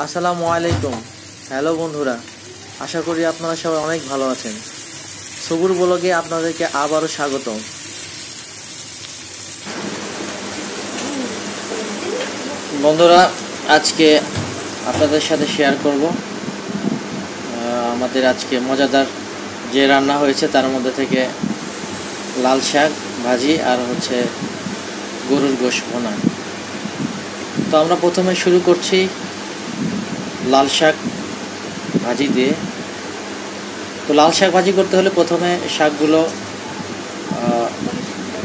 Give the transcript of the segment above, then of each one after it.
আসসালামু আলাইকুম। হ্যালো বন্ধুরা, আশা করি আপনারা সবাই অনেক ভালো আছেন। সবুর ব্লগে আপনাদেরকে আবারও স্বাগতম। বন্ধুরা, আজকে আপনাদের সাথে শেয়ার করব। আমাদের আজকে মজাদার যে রান্না হয়েছে, তার মধ্যে থেকে লাল শাক, ভাজি আর হচ্ছে গরুর গোশ ভোনা। তো আমরা প্রথমে শুরু করছি। লাল শাক ভাজি দিয়ে। তো লাল শাক ভাজি করতে হলে প্রথমে শাকগুলো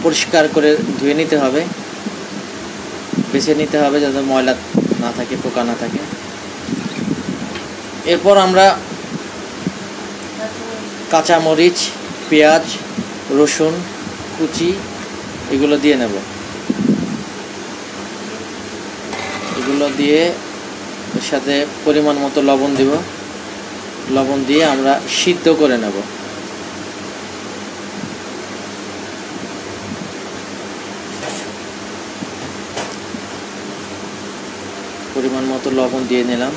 পরিষ্কার করে ধুয়ে নিতে হবে। বেছে নিতে হবে যাতে ময়লা না থাকে, পোকা না থাকে। এরপর আমরা কাঁচা মরিচ পেঁয়াজ, রসুন, কুচি এগুলো দিয়ে নেব। এগুলো দিয়ে এর সাথে পরিমাণ মতো লবণ দিব। লবণ দিয়ে আমরা সিদ্ধ করে নেব। পরিমাণ মতো লবণ দিয়ে নিলাম।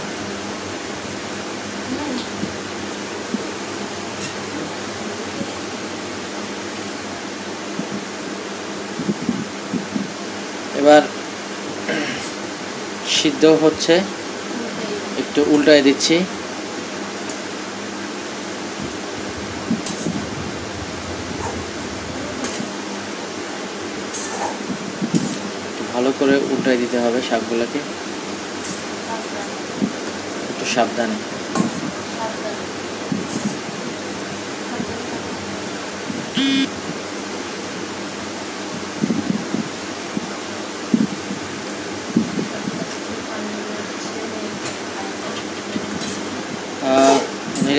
এবার সিদ্ধ হচ্ছে। একটু উল্টায় দিচ্ছি। ভালো করে উল্টায় দিতে হবে শাকগুলোকে। একটু সাবধানে।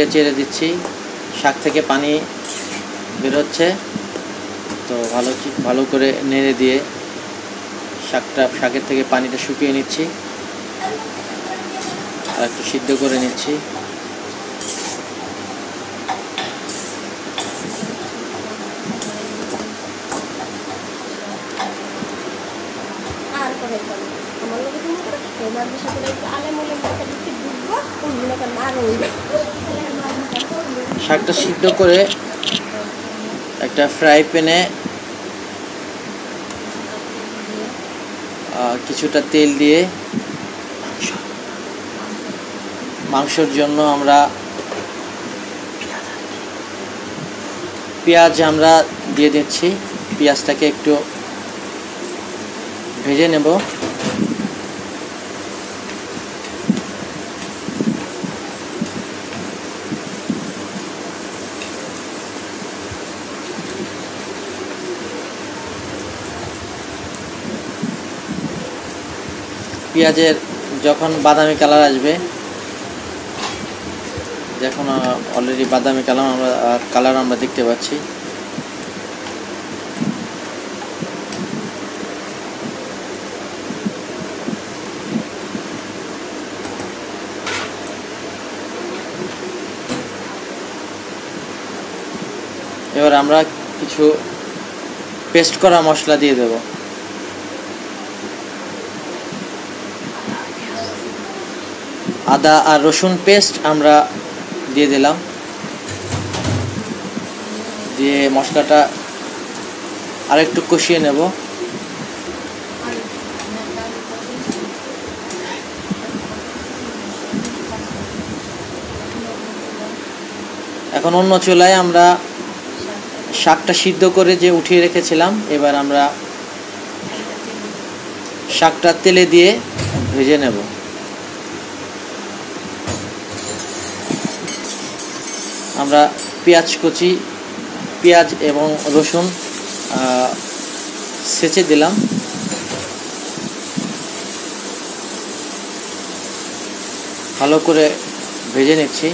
নেড়ে চেড়ে দিচ্ছি। শাক থেকে পানি বেরোচ্ছে। তো ভালো ভালো করে নেড়ে দিয়ে শাকটা শাকের থেকে পানিটা শুকিয়ে নিচ্ছি। আর একটু সিদ্ধ করে নিচ্ছি। একটু আলে মলে মতো একটু ডুববো ওইগুলো করে না রইবে শাকটা সিদ্ধ করে একটা ফ্রাই প্যানে কিছুটা তেল দিয়ে মাংসর জন্য আমরা পেঁয়াজ আমরা দিয়ে দিচ্ছি। পেঁয়াজটাকে একটু ভেজে নেব। পেঁয়াজের যখন বাদামি কালার আসবে, যখন অলরেডি বাদামি কালার আমরা কালার আমরা দেখতে পাচ্ছি। এবার আমরা কিছু পেস্ট করা মশলা দিয়ে দেব। আদা আর রসুন পেস্ট আমরা দিয়ে দিলাম। দিয়ে মশলাটা আরেকটু কষিয়ে নেব। এখন অন্য চুলায় আমরা শাকটা সিদ্ধ করে যে উঠিয়ে রেখেছিলাম, এবার আমরা শাকটা তেলে দিয়ে ভেজে নেব। আমরা পেঁয়াজ কুচি, পেঁয়াজ এবং রসুন সেচে দিলাম। ভালো করে ভেজে নিচ্ছি।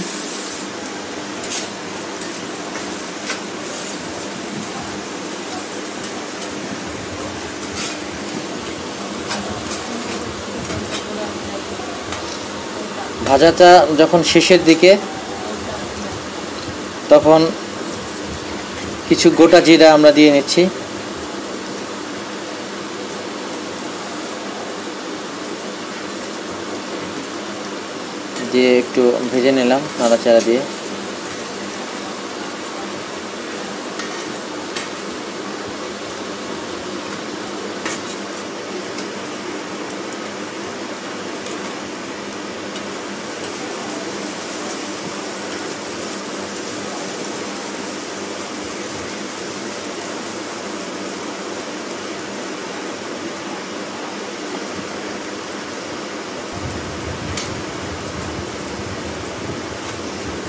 ভাজাটা যখন শেষের দিকে তখন কিছু গোটা জিরা আমরা দিয়ে নিচ্ছি। দিয়ে একটু ভেজে নিলাম নাড়াচাড়া দিয়ে।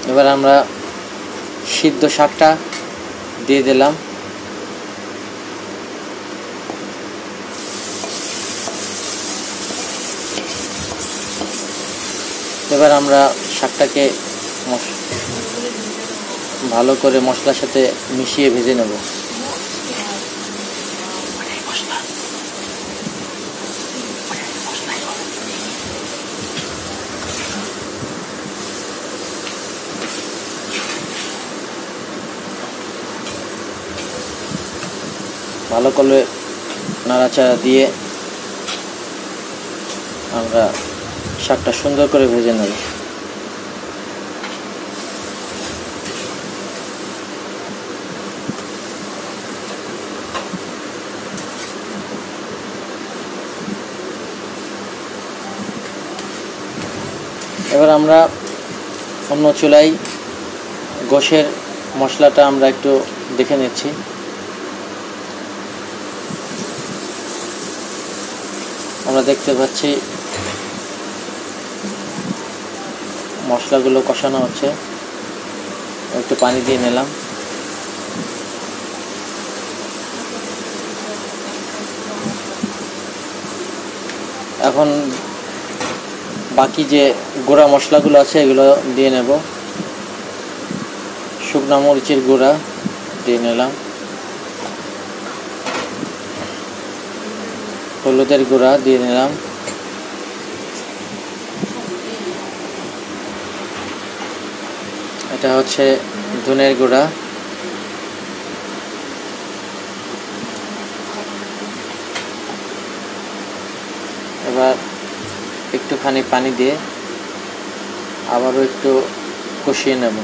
এবার আমরা সিদ্ধ শাকটা দিয়ে দিলাম। এবার আমরা শাকটাকে ভালো করে মশলার সাথে মিশিয়ে ভেজে নেব। ভালো করে নাড়াচাড়া দিয়ে আমরা শাকটা সুন্দর করে ভেজে নেব। এবার আমরা অন্য চুলাই গোশের মশলাটা আমরা একটু দেখে নিচ্ছি। আমরা দেখতে পাচ্ছি মশলাগুলো কষানো হচ্ছে। একটু পানি দিয়ে নিলাম। এখন বাকি যে গুঁড়া মশলাগুলো আছে, এগুলো দিয়ে নেব। শুকনো মরিচের গুঁড়া দিয়ে নিলাম। হলুদের গুঁড়া দিয়ে নিলাম। এটা হচ্ছে ধনের গুঁড়া। এবার একটুখানি পানি দিয়ে আবারও একটু কষিয়ে নেব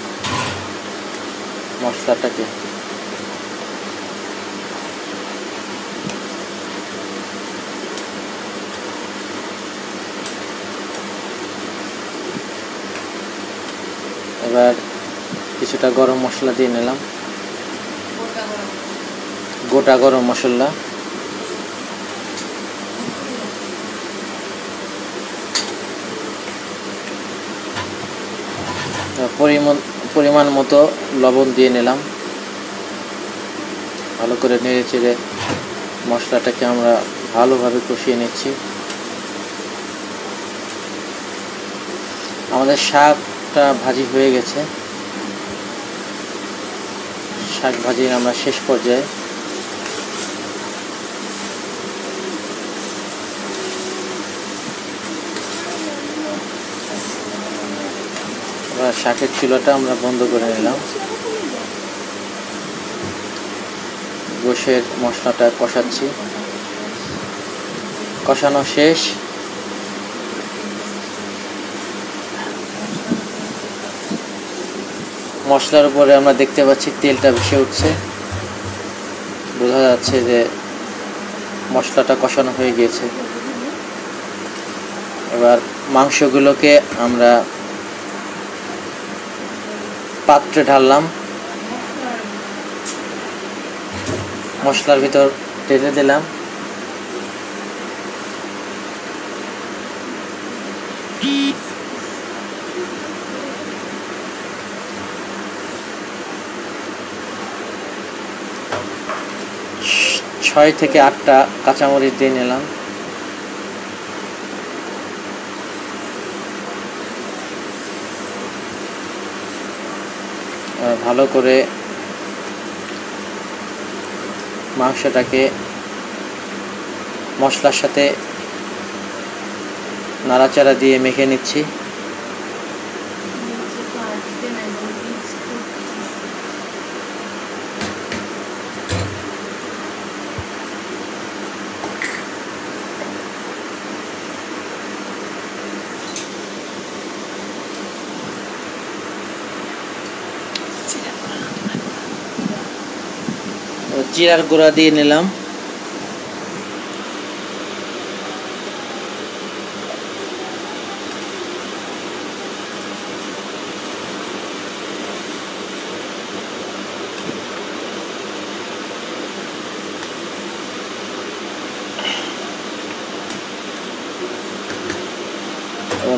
মশলাটাকে। এবার কিছুটা গরম মশলা দিয়ে নিলাম। গোটা গরম মশলা। পরিমাণ পরিমাণ মতো লবণ দিয়ে নিলাম। ভালো করে নেড়ে চেড়ে মশলাটাকে আমরা ভালোভাবে কষিয়ে নিচ্ছি। আমাদের শাকটা ভাজি হয়ে গেছে। শাক ভাজির আমরা শেষ পর্যায়ে শাকের চুলাটা আমরা বন্ধ করে নিলাম। গোশের মশলাটা কষাচ্ছি। কষানো শেষ। মশলার উপরে আমরা দেখতে পাচ্ছি তেলটা ভেসে উঠছে। বোঝা যাচ্ছে যে মশলাটা কষানো হয়ে গিয়েছে। এবার মাংসগুলোকে আমরা পাত্রে ঢাললাম। মশলার ভিতর ঢেলে দিলাম। ছয় থেকে আটটা কাঁচামরিচ দিয়ে নিলাম। ভালো করে মাংসটাকে মশলার সাথে নাড়াচাড়া দিয়ে মেখে নিচ্ছি। জিরার গুঁড়া দিয়ে নিলাম।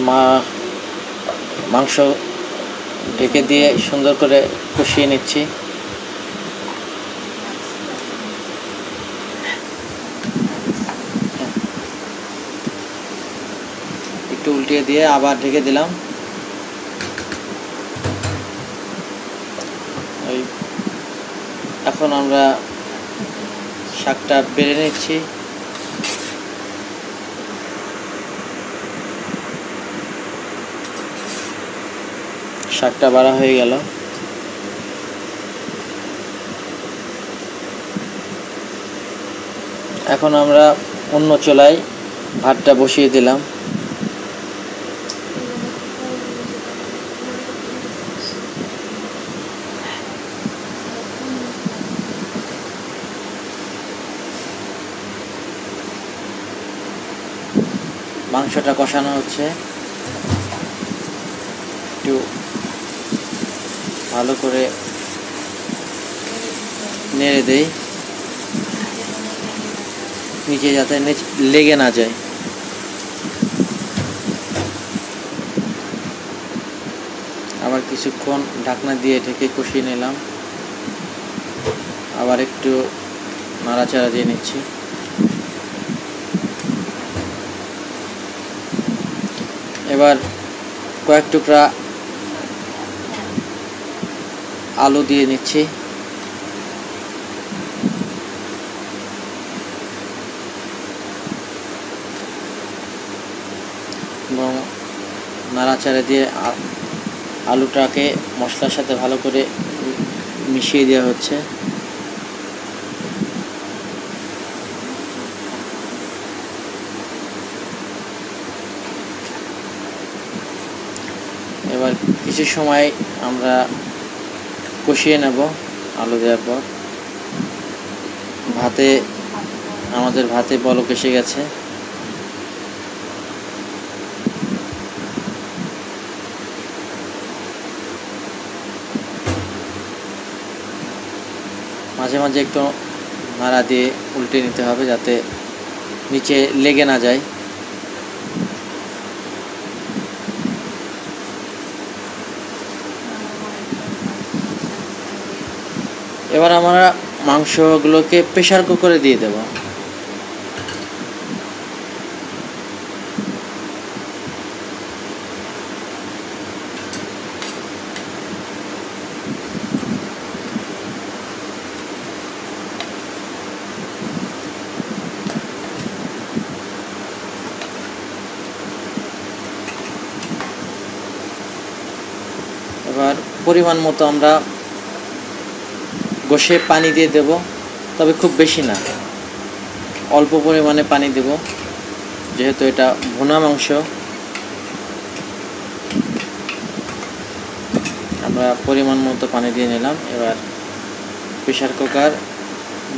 মা মাংস ঢেকে দিয়ে সুন্দর করে কষিয়ে নিচ্ছি একটু উল্টিয়ে দিয়ে আবার ঢেকে দিলাম। এখন আমরা শাকটা বেড়ে নিচ্ছি। শাকটা বাড়া হয়ে গেল। এখন আমরা অন্য চুলায় ভাতটা বসিয়ে দিলাম। মাংসটা কষানো হচ্ছে। একটু ভালো করে নেড়ে দেই। নিচে যাতে লেগে না যায়। আবার কিছুক্ষণ ঢাকনা দিয়ে ঢেকে কষিয়ে নিলাম। আবার একটু নাড়াচাড়া দিয়ে নিচ্ছি। এবার কয়েক টুকরা আলু দিয়ে নিচ্ছি। এবং নাড়াচাড়া দিয়ে আলুটাকে মশলার সাথে ভালো করে মিশিয়ে দেওয়া হচ্ছে এবার কিছু সময় আমরা কষিয়ে নেব, আলু দেওয়ার পর। ভাতে, আমাদের ভাতে বলক এসে গেছে। মাঝে মাঝে একটু নাড়া দিয়ে উল্টে নিতে হবে যাতে নিচে লেগে না যায়। এবার আমরা মাংসগুলোকে প্রেশার কুকারে দিয়ে দেব। এবার পরিমাণ মতো আমরা গোশে পানি দিয়ে দেব, তবে খুব বেশি না। অল্প পরিমাণে পানি দেব, যেহেতু এটা ভুনা মাংস। আমরা পরিমাণ মতো পানি দিয়ে নিলাম। এবার প্রেশার কুকার,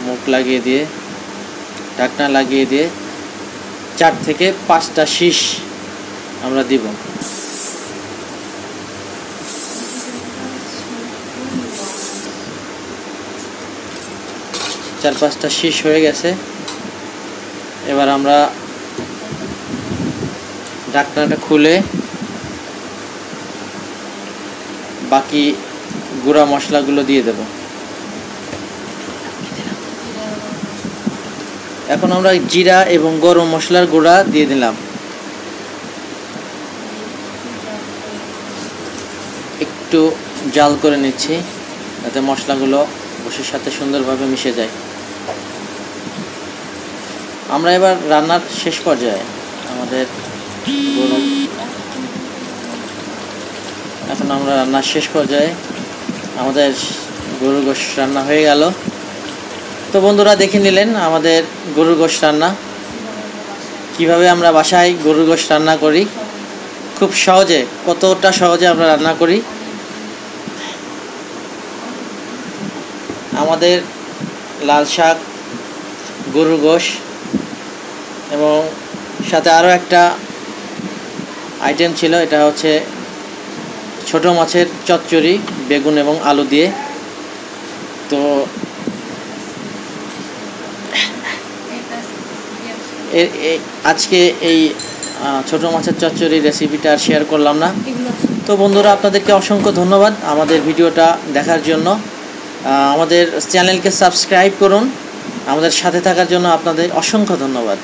মুখ লাগিয়ে দিয়ে, ঢাকনা লাগিয়ে দিয়ে চার থেকে পাঁচটা শীষ আমরা দিব। চার পাঁচটা শীষ হয়ে গেছে। এবার আমরা ঢাকনাটা খুলে বাকি গুঁড়া মশলাগুলো দিয়ে দেব। এখন আমরা জিরা এবং গরম মশলার গুঁড়া দিয়ে দিলাম। একটু জাল করে নিচ্ছি, যাতে মশলাগুলো বসের সাথে সুন্দরভাবে মিশে যায়। আমরা এবার রান্নার শেষ পর্যায়ে আমাদের এখন আমরা রান্নার শেষ পর্যায়ে আমাদের গরুর গোশ রান্না হয়ে গেল। তো বন্ধুরা, দেখে নিলেন আমাদের গরুর গোশ রান্না। কীভাবে আমরা বাসায় গরুর গোশ রান্না করি? খুব সহজে, কতটা সহজে আমরা রান্না করি? আমাদের লাল শাক, গরুর গোশ এবং সাথে আরও একটা আইটেম ছিল, এটা হচ্ছে ছোট মাছের চচ্চড়ি, বেগুন এবং আলু দিয়ে। তো আজকে এই ছোট মাছের চচ্চড়ি রেসিপিটা আর শেয়ার করলাম না। তো বন্ধুরা, আপনাদেরকে অসংখ্য ধন্যবাদ আমাদের ভিডিওটা দেখার জন্য। আমাদের চ্যানেলকে সাবস্ক্রাইব করুন। আমাদের সাথে থাকার জন্য আপনাদের অসংখ্য ধন্যবাদ।